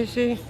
You see?